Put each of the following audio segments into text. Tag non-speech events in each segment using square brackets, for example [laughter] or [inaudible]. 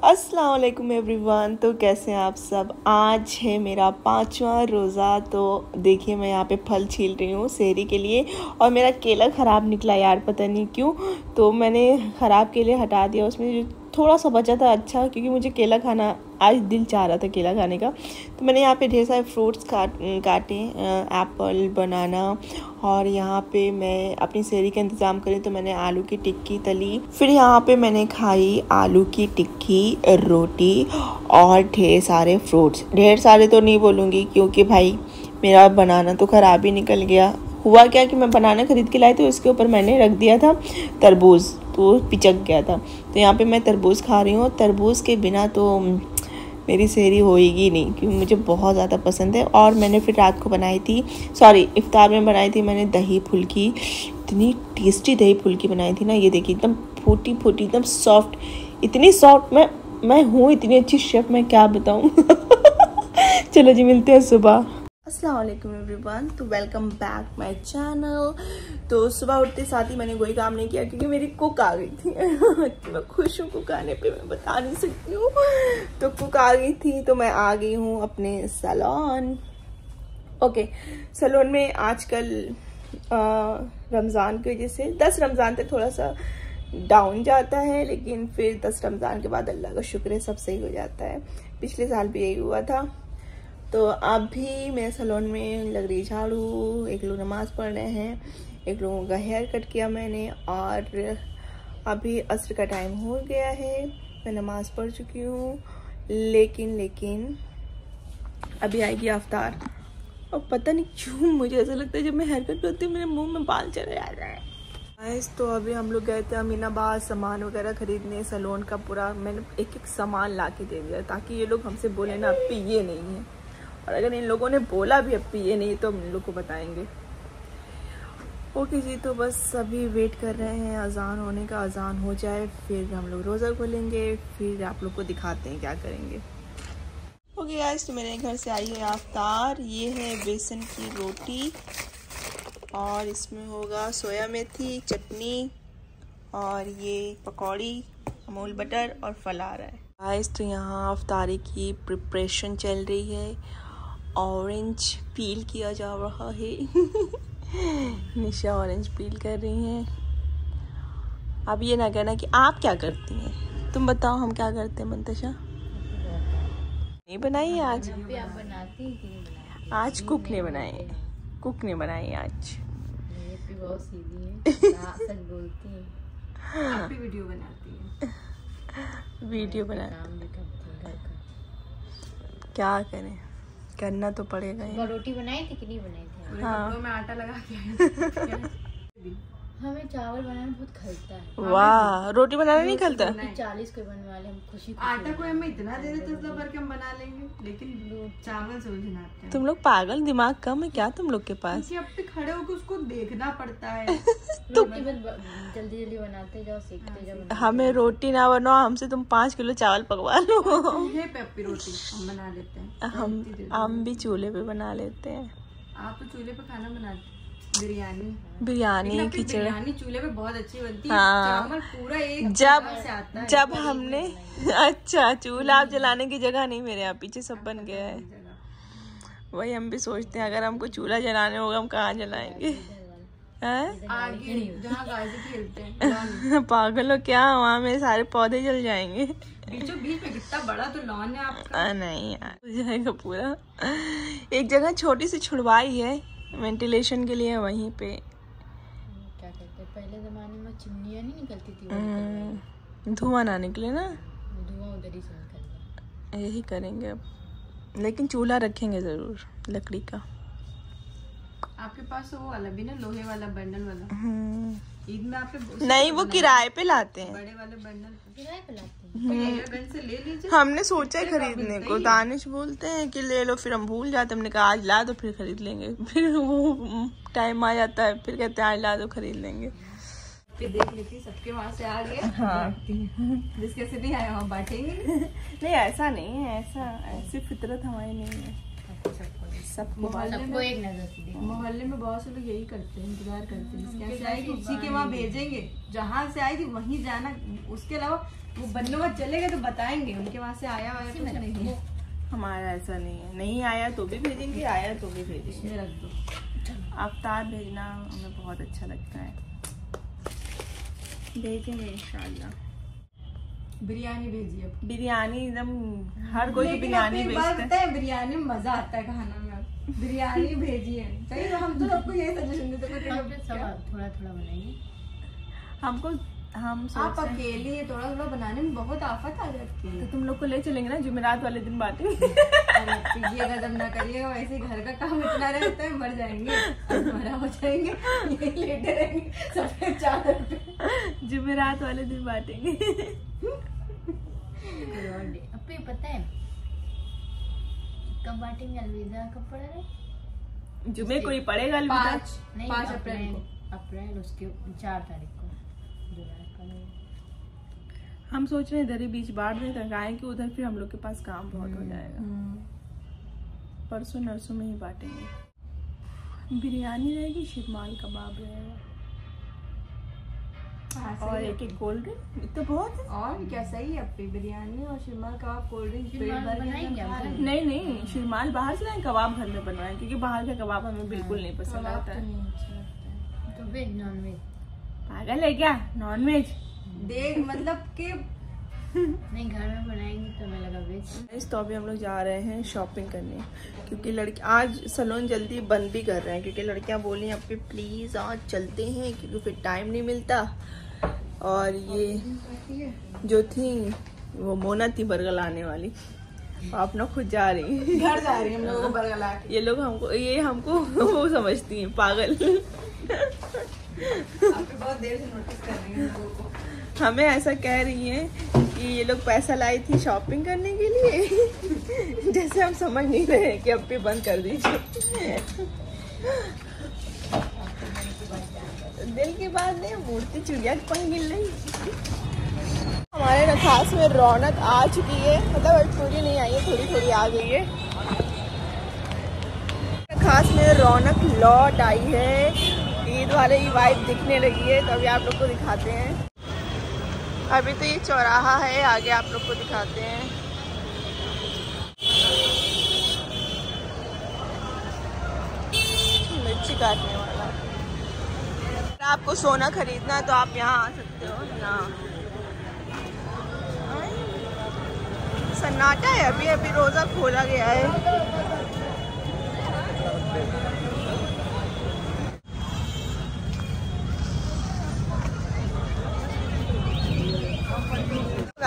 अस्सलाम वालेकुम एवरीवन। तो कैसे हैं आप सब? आज है मेरा पांचवा रोज़ा। तो देखिए, मैं यहाँ पे फल छील रही हूँ सेहरी के लिए और मेरा केला ख़राब निकला यार, पता नहीं क्यों। तो मैंने ख़राब केले हटा दिया उसमें जो थोड़ा सा बचा था अच्छा क्योंकि मुझे केला खाना आज दिल चाह रहा था केला खाने का। तो मैंने यहाँ पे ढेर सारे फ्रूट्स काट काटे एप्पल बनाना और यहाँ पे मैं अपनी सेरी का इंतज़ाम करी तो मैंने आलू की टिक्की तली। फिर यहाँ पे मैंने खाई आलू की टिक्की, रोटी और ढेर सारे फ्रूट्स ढेर सारे तो नहीं बोलूँगी क्योंकि भाई मेरा बनाना तो ख़राब ही निकल गया। हुआ क्या कि मैं बनाना ख़रीद के लाई थी, उसके ऊपर मैंने रख दिया था तरबूज। तो पिचक गया था। तो यहाँ पे मैं तरबूज खा रही हूँ तरबूज के बिना तो मेरी सहरी होएगी नहीं, क्योंकि मुझे बहुत ज़्यादा पसंद है। और मैंने फिर रात को बनाई थी, सॉरी, इफ्तार में बनाई थी मैंने दही फुल्की। इतनी टेस्टी दही फुल्की बनाई थी ना, ये देखिए, एकदम फूटी फूटी, एकदम सॉफ्ट इतनी सॉफ्ट मैं मैं हूँ इतनी अच्छी शेफ़ मैं क्या बताऊँ? [laughs] चलो जी, मिलते हैं सुबह। वालेकुम एवरीवन तो वेलकम बैक माय चैनल तो सुबह उठते साथ ही मैंने कोई काम नहीं किया क्योंकि मेरी कुक आ गई थी। तो मैं खुश हूँ कुक आने पे, मैं बता नहीं सकती हूँ। तो कुक आ गई थी तो मैं आ गई हूँ अपने सलोन ओके सलोन में आजकल रमज़ान की वजह से दस रमज़ान तक थोड़ा सा डाउन जाता है, लेकिन फिर दस रमज़ान के बाद अल्लाह का शुक्र है, सब सही हो जाता है। पिछले साल भी यही हुआ था। तो अभी मेरे सलोन में लग रही झाड़ू, एक लोग नमाज़ पढ़ रहे हैं, एक लोगों का हेयर कट किया मैंने और अभी असर का टाइम हो गया है, मैं नमाज़ पढ़ चुकी हूँ। लेकिन लेकिन, अभी आएगी अवतार। और पता नहीं क्यों मुझे ऐसा लगता है जब मैं हेयर कट करती हूँ, मेरे मुँह में बाल चले आ रहे हैं। तो अभी हम लोग गए थे अमीनाबाद सामान वगैरह खरीदने, सलोन का पूरा, मैंने एक एक सामान ला के दे दिया ताकि ये लोग हमसे बोले ना अब ये नहीं है। और अगर इन लोगों ने बोला भी अब ये नहीं तो हम इन लोग को बताएँगे। ओके जी तो बस अभी वेट कर रहे हैं। अजान होने का अजान हो जाए, फिर हम लोग रोज़ा खोलेंगे, फिर आप लोग को दिखाते हैं क्या करेंगे। ओके गाइस तो मेरे घर से आई है आफ्तार ये है बेसन की रोटी और इसमें होगा सोया मेथी, चटनी और ये पकौड़ी, अमूल बटर और फल आ रहा है। गाइस तो यहाँ अफ्तारी की प्रिपरेशन चल रही है ऑरेंज पील किया जा रहा है। निशा ऑरेंज पील कर रही हैं। अब ये ना कहना कि आप क्या करती हैं? तुम बताओ हम क्या करते हैं मंतशा? नहीं बनाई आज? आज कुक ने बनाए कुक ने बनाए आज। वीडियो बनाती है। वीडियो बना क्या करें? करना तो पड़ेगा रोटी बनाई थी कि नहीं बनाई थी? हाँ। मैं आटा लगा के [laughs] हमें चावल बनाना बहुत खलता है। वाह रोटी बनाना नहीं खलता? चालीस को बनने वाले हम खुशी आटा को हमें इतना दे देते तो भर के हम बना लेंगे लेकिन चावल से उलझनाते हैं। तुम लोग पागल दिमाग कम है क्या तुम लोग के पास? अब पे खड़े होकर उसको देखना पड़ता है। [laughs] तो जल्दी जल्दी बनाते जाओ सीखते जाओ। हमें रोटी ना बनाओ हमसे तुम पाँच किलो चावल पकवा लो। चूल्हे पे अपनी रोटी हम बना लेते हैं। हम हम भी चूल्हे पे बना लेते हैं। आप तो चूल्हे पे खाना बनाते बिरयानी। बिरयानी खिचड़ी। बिरयानी चूल्हे पे बहुत अच्छी बनती है। हाँ। पूरा एक जब से आता है। जब हमने [laughs] अच्छा चूल्हा आप जलाने की जगह नहीं मेरे यहाँ पीछे सब बन गया है। वही हम भी सोचते हैं अगर हमको चूल्हा जलाने होगा हम कहाँ जलाएँगे? हैं? हैं। [laughs] पागल हो क्या? वहाँ मेरे सारे पौधे जल जाएँगे। बीचों बीच में कितना बड़ा तो लॉन है आपका। नहीं यार जाएगा पूरा। एक जगह छोटी सी छुड़वाई है। वेंटिलेशन के लिए वहीं पे। क्या कहते हैं? पहले जमाने में चिमनियाँ नहीं निकलती थी हम्म, धुआँ ना निकले ना। धुआँ उधर ही निकलता यही करेंगे अब। लेकिन चूल्हा रखेंगे ज़रूर लकड़ी का। आपके पास वो वाला भी ना लोहे वाला बंडल वाला? हम्म, ईद में आपने नहीं वो किराए पे लाते हैं। बड़े वाले बंडल किराए पे लाते हैं ले लीजिए। हमने सोचा है खरीदने को। दानिश बोलते हैं कि ले लो फिर हम भूल जाते हमने कहा आज ला दो फिर खरीद लेंगे। [laughs] फिर वो टाइम आ जाता है फिर कहते हैं आज ला दो खरीद लेंगे। फिर देख लेती सबके वहाँ से आ गए हाँ। जिसके से नहीं आया वहाँ बांटेंगे। [laughs] नहीं ऐसा नहीं है ऐसा ऐसी फितरत हमारी नहीं है। सबको मोहल्ले सबको में एक नज़र मोहल्ले में बहुत से लोग यही करते हैं इंतज़ार करते हैं। कैसे आएगी? उसी के वहाँ भेजेंगे। जहाँ से आई थी वहीं जाना। उसके अलावा वो बनने बाद चले गए तो बताएँगे। उनके वहाँ से आया वाया कुछ नहीं है। हमारा ऐसा नहीं है। नहीं आया तो भी भेजेंगे आया तो भी भेजेंगे। रख दो। अवतार भेजना हमें बहुत अच्छा लगता है। भेजेंगे इंशाल्लाह। बिरयानी भेजिए। बिरयानी एकदम हर कोई बिरयानी भेजता है बिरयानी में मज़ा आता है खाना में। बिरयानी भेजिए। सही में हम तो [laughs] सबको यही सजेशन देते हैं कि तो सब थोड़ा थोड़ा बनाएँगे हमको हम आप हैं- अकेले हैं, थोड़ा थोड़ा बनाने में बहुत आफत आ जाती है। तो तुम लोग को ले चलेंगे ना जुमेरात वाले दिन बातेंगे [laughs] अरे ये गजब ना करिएगा वैसे घर का काम इतना रहता है मर जाएँगे। मरा हो जाएँगे यही लेटे रहेंगे सफ़ेद चादर पे। जुमेरात वाले दिन बांटेंगे पता है कब बांटेंगे? अलविदा कब पड़ा है? जुमे को ही पड़ेगा अलविदा। पाँच नहीं पाँच अप्रैल को। अप्रैल उसके चार तारीख को। जुलाई हम सोच रहे हैं इधर ही बीच बांट दें तंगाएँ कि उधर फिर हम लोग के पास काम बहुत हो जाएगा। परसों नरसों में ही बांटेंगे। बिरयानी रहेगी शिवमाल कबाब रहेगा। हाँ, और एक एक कोल्ड ड्रिंक तो बहुत है। और क्या सही है अपनी बिरयानी और शिरमाल कबाब कोल्ड ड्रिंक पेट भर। नहीं नहीं शिरमाल बाहर से लाए कबाब घर में बनवाए क्योंकि बाहर का कबाब हमें बिल्कुल नहीं पसंद आता तो है। नहीं अच्छा लगता है। तो वेज नॉन वेज पागल है क्या? नॉन वेज देख मतलब कि नहीं घर में बनाएँगे तो हमें लगा वेज इस तो अभी हम लोग जा रहे हैं शॉपिंग करने क्योंकि लड़की आज सलोन जल्दी बंद भी कर रहे हैं क्योंकि लड़कियाँ बोली अब पे प्लीज़ आज चलते हैं क्योंकि फिर टाइम नहीं मिलता। और ये जो थी वो मोना थी बर्गर लाने वाली। वो अपना खुद जा रही है। घर जा रही है हम लोगों को बर्गर ला ये लोग हमको ये हमको [laughs] वो समझती हैं पागल। बहुत देर से नोटिस कर रही हैं हम ऐसा कह रही हैं कि ये लोग पैसा लाई थी शॉपिंग करने के लिए। [laughs] जैसे हम समझ नहीं रहे हैं कि अब भी बंद कर दीजिए। दिल की बात नहीं, मूर्ति चिड़िया पंख गिर रही। हमारे नखास में रौनक आ चुकी है। मतलब अभी पूरी नहीं आई है, थोड़ी थोड़ी आ गई है। खास में रौनक लौट आई है। ईद वाले की वाइब दिखने लगी है तो अभी आप लोग को दिखाते हैं। अभी तो ये चौराहा है, आगे आप लोग को दिखाते हैं। मिर्ची काटने वाला। अगर आपको सोना खरीदना है तो आप यहाँ आ सकते हो, यहाँ। सन्नाटा है, अभी अभी रोज़ा खोला गया है।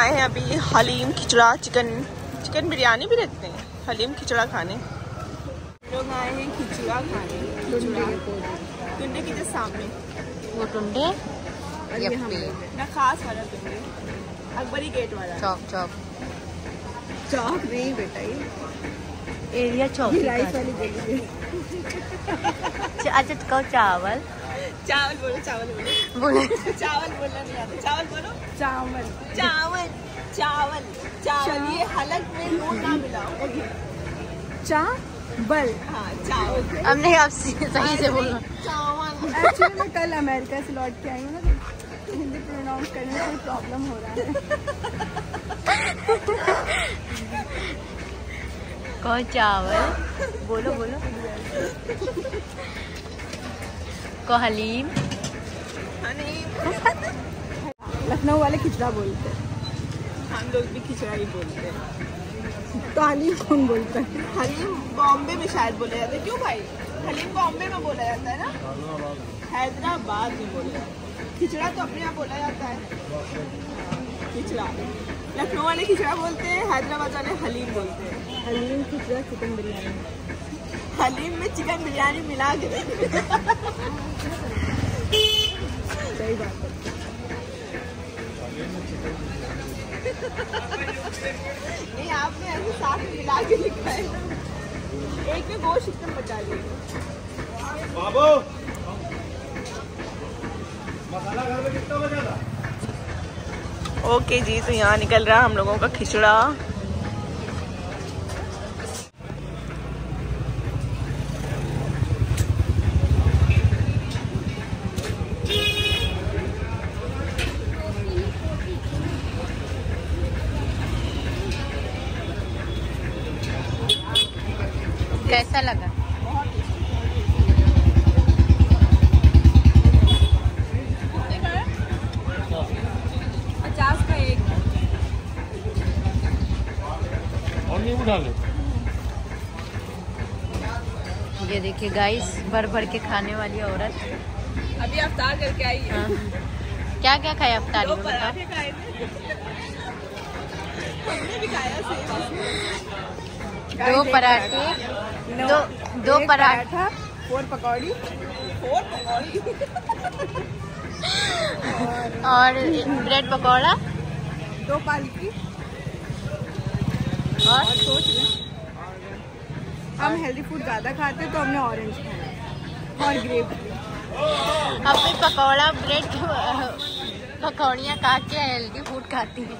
आए हैं अभी हलीम खिचड़ा चिकन चिकन बिरयानी भी रखते हैं हलीम खिचड़ा खाने। लोग आए हैं खिचड़ा खाने टुंडे के जस्ट सामने। वो टुंडे। ना खास वाला टुंडे अकबरी गेट वाला। चौक चौक। चौक नहीं बेटा ये एरिया चौक है अच्छा कहो चावल। चावल बोलो चावल बोलो। बोले। चावल बोलना नहीं आता। चावल बोलो। चावल। चावल चावल चावल। चलिए हलक में नून ना मिलाओ। चावल। हाँ चावल। हमने आपसे सही से बोला। चावल। एक्चुअली मैं कल अमेरिका से लौट के आई हूँ ना तो हिंदी प्रोनाउंस करने में प्रॉब्लम हो रहा है। कहो चावल? बोलो बोलो। कहो हलीम। लखनऊ वाले खिचड़ा बोलते हैं। हम लोग भी खिचड़ा ही बोलते हैं। तो हलीम कौन बोलता है? हलीम बॉम्बे में शायद बोला जाता है। क्यों भाई? हलीम बॉम्बे में बोला जाता है ना? हैदराबाद में बोला जाता है। खिचड़ा तो अपने यहाँ बोला जाता है। खिचड़ा। लखनऊ वाले खिचड़ा बोलते हैं हैदराबाद वाले हलीम बोलते हैं। हलीम खिचड़ा चिकन बिरयानी। हलीम में चिकन बिरयानी मिला के सही बात है। नहीं आपने ऐसे साथ में मिला के लिखा है एक में गोश्त एकदम बचा दिया बाबू! मसाला घर में कितना बचा था? ओके जी तो यहाँ निकल रहा है हम लोगों का खिचड़ा। कैसा लगा। पचास का एक। और नहीं उठा ये देखिए गाइस भर भर के खाने वाली औरत। अभी अवतार करके आई है। हाँ। क्या क्या खाया अफ्तारी? में बताओ। पराठे खाए थे। हमने भी खाया दो पराठे दो दो पराठा फोर पकौड़ी। फोर पकौड़ी? और ब्रेड पकौड़ा। दो पालकी। और? और सोच रहे हम हेल्दी फ़ूड ज़्यादा खाते हैं तो हमने ऑरेंज खाया और ग्रेप अपनी पकौड़ा ब्रेड पकौड़ियाँ खा के हेल्दी फ़ूड खाती है।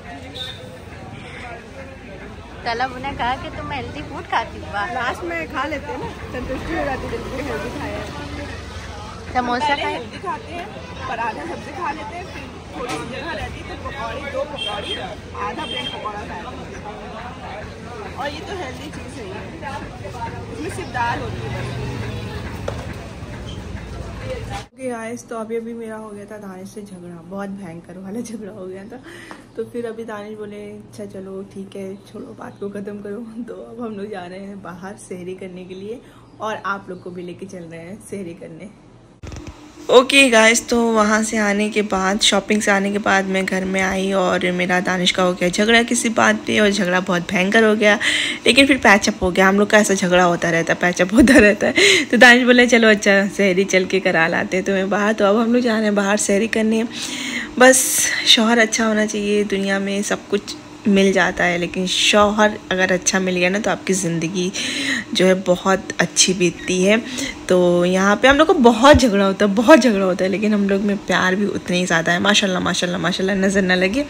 तलब उन्हें कहा कि तुम हेल्दी फ़ूड खाती हो वाह। लास्ट में खा लेते हैं ना संतुष्टि हो जाती है हेल्दी खाया है। समोसा खाए हेल्दी खाते हैं पराठा सब्ज़ी खा लेते हैं फिर थोड़ी जगह रहती है तो पकौड़ी दो पकौड़ी आधा प्लेट पकौड़ा खाया और ये तो हेल्दी चीज़ है। इसमें सिर्फ़ दाल होती है। गाइस तो अभी अभी मेरा हो गया था दानिश से झगड़ा, बहुत भयंकर वाला झगड़ा हो गया था। तो फिर अभी दानिश बोले अच्छा चलो, ठीक है, छोड़ो, बात को ख़त्म करो। [laughs] तो अब हम लोग जा रहे हैं बाहर सहरी करने के लिए और आप लोग को भी लेके चल रहे हैं सहरी करने। ओके okay गाइस तो वहाँ से आने के बाद शॉपिंग से आने के बाद मैं घर में आई और मेरा दानिश का हो गया। झगड़ा किसी बात पे और झगड़ा बहुत भयंकर हो गया। लेकिन फिर पैचअप हो गया। हम लोग का ऐसा झगड़ा होता रहता है पैचअप होता रहता है। तो दानिश बोले, चलो अच्छा शहरी चल के करा लाते हैं तुम्हें बाहर। तो अब हम लोग जा रहे हैं बाहर शहरी करने। बस, शोहर अच्छा होना चाहिए। दुनिया में सब कुछ मिल जाता है, लेकिन शौहर अगर अच्छा मिल गया ना तो आपकी ज़िंदगी जो है बहुत अच्छी बीतती है। तो यहाँ पे हम लोग को बहुत झगड़ा होता है, बहुत झगड़ा होता है, लेकिन हम लोग में प्यार भी उतना ही ज़्यादा है। माशाल्लाह माशाल्लाह माशाल्लाह, नज़र ना लगे।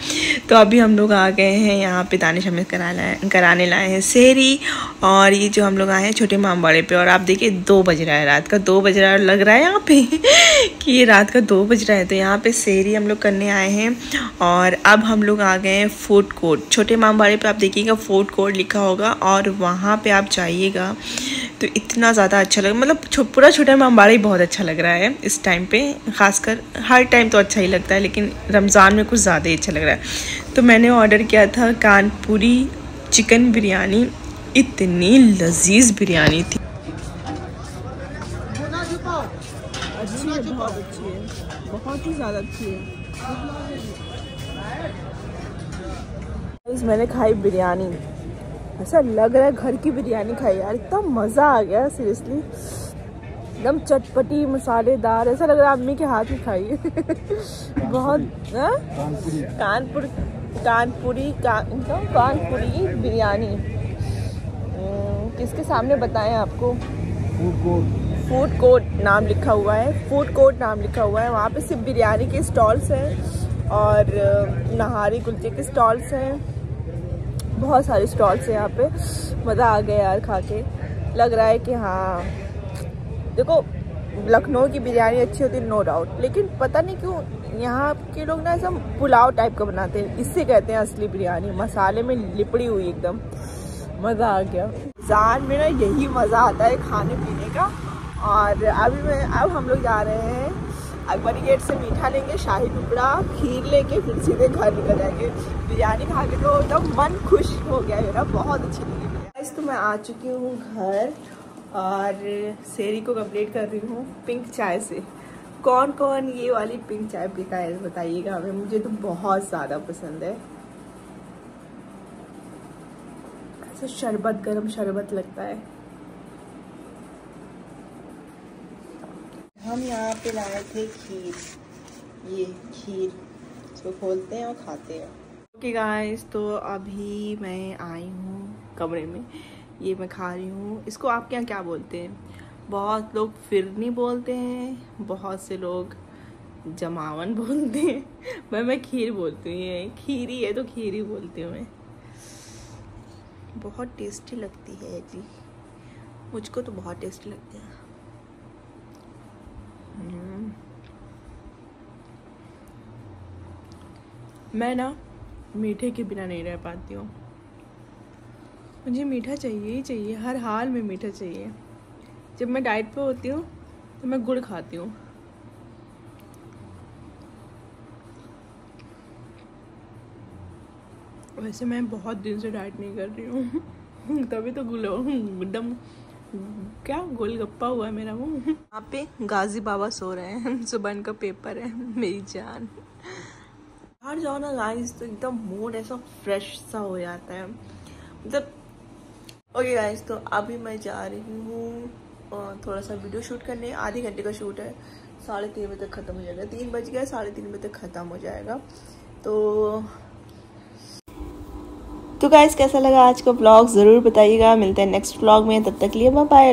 तो अभी हम लोग आ गए हैं, यहाँ पे दानिश हमें करा लाए, कराने लाए हैं शहरी और ये जो हम लोग आए हैं छोटे मामबाड़े पे, और आप देखिए दो बज रहा है रात का, दो बज रहा है लग रहा है यहाँ पे [laughs] कि ये रात का दो बज रहा है। तो यहाँ पर शहरी हम लोग करने आए हैं, और अब हम लोग आ गए हैं फ़ूड कोर्ट छोटे माम मामबाड़े पे आप देखिएगा फ़ूड कोर्ट लिखा होगा और वहाँ पे आप जाइएगा तो इतना ज़्यादा अच्छा लगा मतलब छो, पूरा छोटा मामबाड़ा ही बहुत अच्छा लग रहा है इस टाइम पे खासकर हर टाइम तो अच्छा ही लगता है लेकिन रमज़ान में कुछ ज़्यादा ही अच्छा लग रहा है। तो मैंने ऑर्डर किया था कानपुरी चिकन बिरयानी इतनी लजीज बिरयानी थी। बहुत है ज़्यादा अच्छी है। मैंने खाई बिरयानी। ऐसा लग रहा है घर की बिरयानी खाई यार इतना मज़ा आ गया सीरियसली एकदम चटपटी मसालेदार ऐसा लग रहा है अम्मी के हाथ में खाई। [laughs] बहुत हाँ? कानपुर कानपुरी कानपुरी बिरयानी। हम्म, किसके सामने बताएँ आपको? फ़ूड कोर्ट नाम लिखा हुआ है। फ़ूड कोर्ट नाम लिखा हुआ है। वहाँ पे सिर्फ़ बिरयानी के स्टॉल्स हैं और नहारी कुल्चे के स्टॉल्स हैं। बहुत सारे स्टॉल्स हैं यहाँ पे। मज़ा आ गया यार खा के। लग रहा है कि हाँ देखो, लखनऊ की बिरयानी अच्छी होती है नो डाउट लेकिन पता नहीं क्यों, यहाँ के लोग ना ऐसा पुलाव टाइप का बनाते हैं। इससे कहते हैं असली बिरयानी। मसाले में लिपड़ी हुई एकदम। मज़ा आ गया। जान में ना यही मज़ा आता है खाने पीने का। और अभी मैं, अब हम लोग जा रहे हैं अकबरी गेट से मीठा लेंगे, शाही टुकड़ा, खीर लेके फिर सीधे घर निकल जाएँगे। बिरयानी खा के तो एकदम मन खुश हो गया मेरा बहुत अच्छी लगी तो मैं आ चुकी हूँ घर और शेरी को कंप्लीट कर रही हूँ पिंक चाय से। कौन कौन ये वाली पिंक चाय पीता है, बताइएगा हमें। मुझे तो बहुत ज़्यादा पसंद है। ऐसा शरबत, गर्म शरबत लगता है। हम यहाँ पे लाए थे खीर। ये खीर इसको खोलते हैं और खाते हैं। ओके गाइस तो अभी मैं आई हूँ कमरे में। ये मैं खा रही हूँ। इसको आपके यहाँ क्या बोलते हैं? बहुत लोग फिरनी बोलते हैं, बहुत से लोग जमावन [laughs] बोलते हैं। मैं मैं खीर बोलती हूँ, ये खीरी है तो खीर ही बोलती हूँ मैं। बहुत टेस्टी लगती है जी मुझको तो बहुत टेस्टी लगती है। मैं ना मीठे के बिना नहीं रह पाती हूँ। मुझे मीठा चाहिए ही चाहिए, हर हाल में मीठा चाहिए। जब मैं डाइट पे होती हूँ तो मैं गुड़ खाती हूँ। वैसे मैं बहुत दिन से डाइट नहीं कर रही हूँ। [laughs] तभी तो गुल एकदम क्या गोलगप्पा हुआ है मेरा मुँह? यहाँ पे गाजी बाबा सो रहे हैं, [laughs] सुबह का पेपर है, मेरी जान। बाहर जाओ ना गाइस तो एकदम मूड ऐसा फ्रेश सा हो जाता है। मतलब ओके गाइस तो अभी मैं जा रही हूँ थोड़ा सा वीडियो शूट करने। आधे घंटे का शूट है। साढ़े तीन बजे तक ख़त्म हो जाएगा। तीन बज गया, साढ़े तीन बजे तक ख़त्म हो जाएगा। तो तो गाइस कैसा लगा आज का ब्लॉग ज़रूर बताइएगा। मिलते हैं नेक्स्ट ब्लॉग में। तब तक लिए बाय